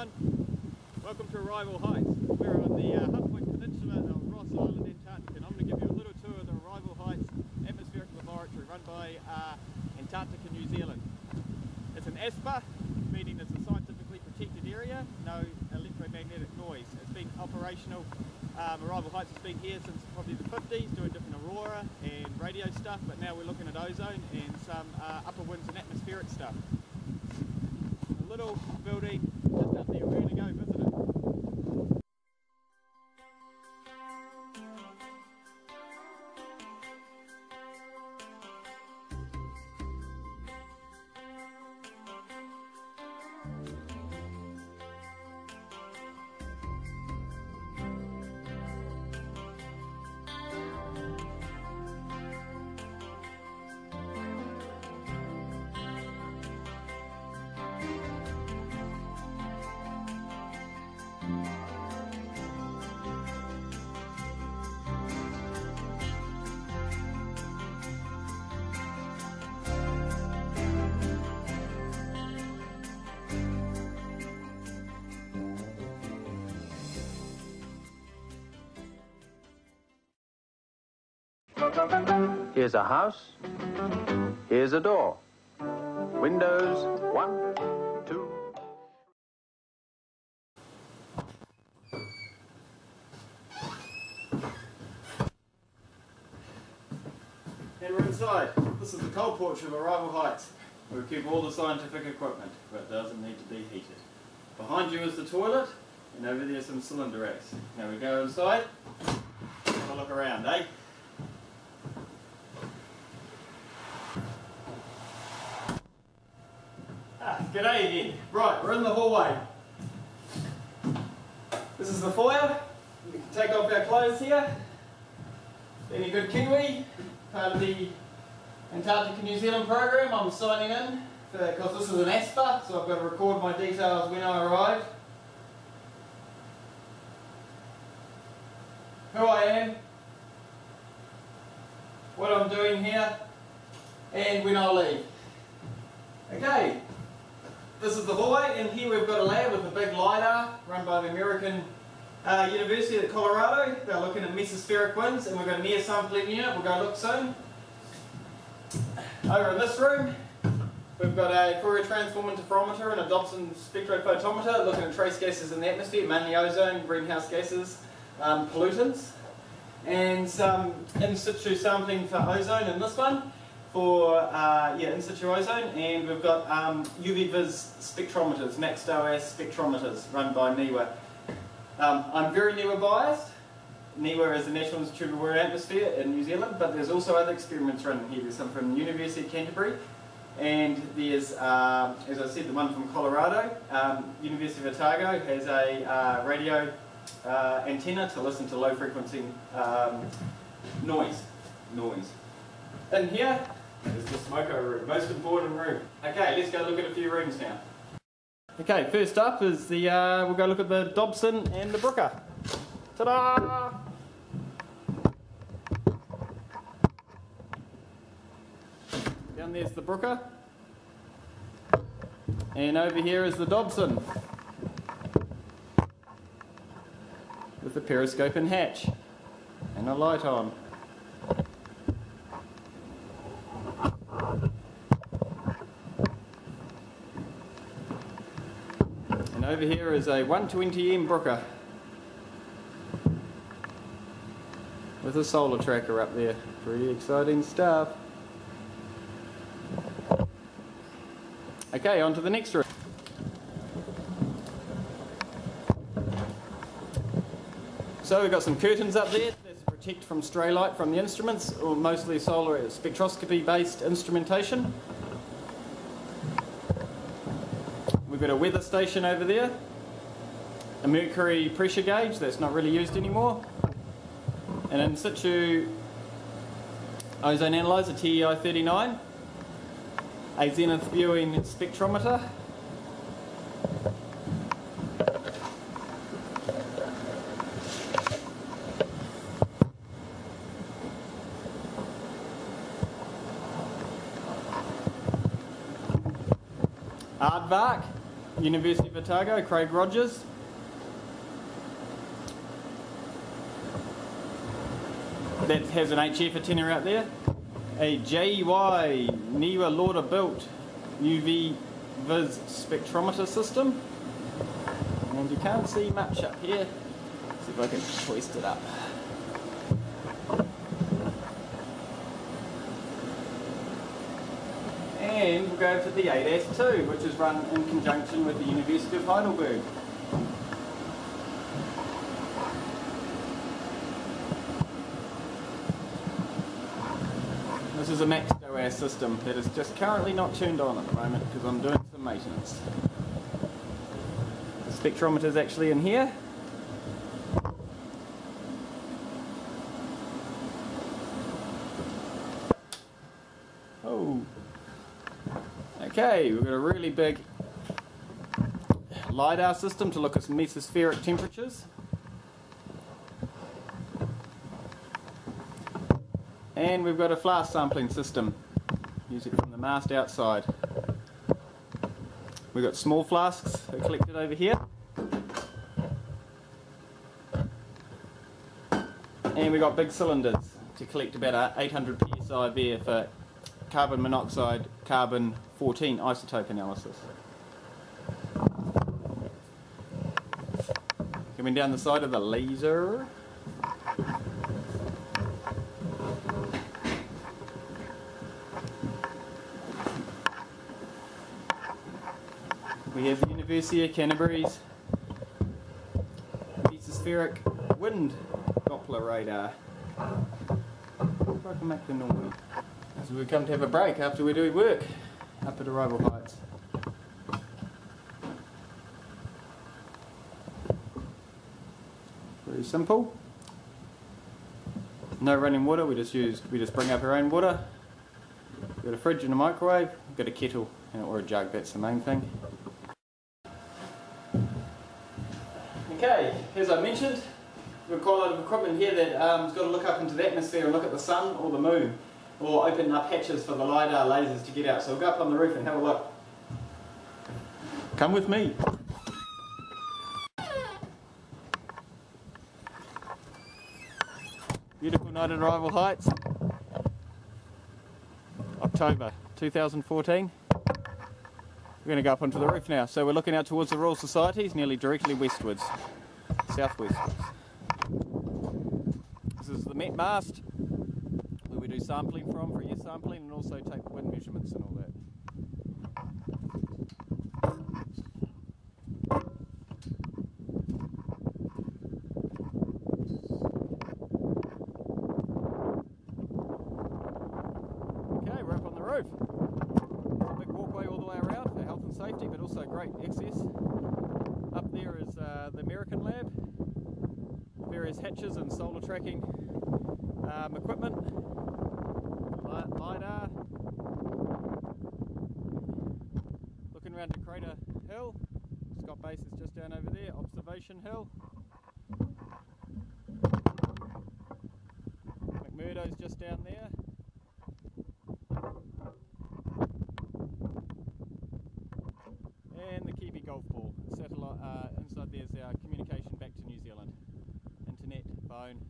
everyone. Welcome to Arrival Heights. We're on the uh, Point Peninsula of Ross Island, in Antarctica, and I'm going to give you a little tour of the Arrival Heights Atmospheric Laboratory run by uh, Antarctica New Zealand. It's an ASPA, meaning it's a scientifically protected area, no electromagnetic noise. It's been operational, um, Arrival Heights has been here since probably the 50s, doing different aurora and radio stuff, but now we're looking at ozone and some uh, upper winds and atmospheric stuff A little building just up there. We're going to go visit Here's a house. Here's a door. Windows, one, two. And we're inside. This is the cold porch of Arrival Heights. We keep all the scientific equipment, but it doesn't need to be heated. Behind you is the toilet, and over there some cylinder racks. Now we go inside, have a look around, eh? G'day again. Right, we're in the hallway. This is the foyer. We can take off our clothes here. Being a good Kiwi, part of the Antarctica New Zealand program, I'm signing in because this is an ASPA, so I've got to record my details when I arrive. Who I am, what I'm doing here, and when I leave. Okay, this is the hallway, and here we've got a lab with a big LiDAR run by the American uh, University of Colorado. They're looking at mesospheric winds, and we've got an air sampling unit. We'll go look soon. Over in this room, we've got a Fourier transform interferometer and a Dobson spectrophotometer looking at trace gases in the atmosphere, mainly ozone, greenhouse gases, um, pollutants, and some in situ sampling for ozone in this one for uh, yeah in situ ozone, and we've got um, UV-vis spectrometers, MAX-DOAS spectrometers run by NIWA. Um, I'm very NIWA biased. NIWA is the National Institute of Air Atmosphere in New Zealand, but there's also other experiments running here. There's some from the University of Canterbury, and there's, uh, as I said, the one from Colorado. Um, University of Otago has a uh, radio uh, antenna to listen to low frequency um, noise. Noise. In here is the smoko room, most important room. Okay, let's go look at a few rooms now. Okay, first up is the, uh, we'll go look at the Dobson and the Bruker. Ta-da! Down there's the Bruker. And over here is the Dobson. With the periscope and hatch. And a light on. Over here is a 120M Bruker. With a solar tracker up there. Pretty exciting stuff. Okay, on to the next room. So we've got some curtains up there to protect from stray light from the instruments, or mostly solar spectroscopy based instrumentation. We've got a weather station over there, a mercury pressure gauge that's not really used anymore, an in situ ozone analyzer TEI 39, a zenith viewing spectrometer, aardvark, University of Otago, Craig Rodger's. That has an HF antenna out there. A JY Niwa Lauder built UV Vis spectrometer system. And you can't see much up here. Let's see if I can hoist it up. And we'll go to the 8S2, which is run in conjunction with the University of Heidelberg. This is a Max OS system that is just currently not turned on at the moment because I'm doing some maintenance. The spectrometer is actually in here. Okay, we've got a really big LiDAR system to look at mesospheric temperatures. And we've got a flask sampling system. Use it from the mast outside. We've got small flasks collected over here. And we've got big cylinders to collect about 800 psi of air for carbon monoxide, carbon 14 isotope analysis. Coming down the side of the laser. We have the University of Canterbury's mesospheric wind Doppler radar. I can make the noise. As we come to have a break after we do work up at Arrival Heights. Very simple. No running water, we just use we just bring up our own water. We've got a fridge and a microwave, we've got a kettle or a jug, that's the main thing. Okay, as I mentioned, we've got a lot of equipment here that um, has got to look up into the atmosphere and look at the sun or the moon, or open up hatches for the LiDAR lasers to get out. So we'll go up on the roof and have a look. Come with me. Beautiful night at Arrival Heights. October 2014. We're going to go up onto the roof now. So we're looking out towards the Royal Societies, nearly directly westwards, southwestwards. This is the Met mast, we do sampling from for your sampling and also take wind measurements and all that. Okay, we're up on the roof. A big walkway all the way around for health and safety, but also great access. Up there is uh, the American lab, various hatches and solar tracking um, equipment, LiDAR. Looking around to Crater Hill, Scott Base is just down over there, Observation Hill. McMurdo's just down there. And the Kiwi golf ball. Satellite uh, inside there's our communication back to New Zealand. Internet, phone,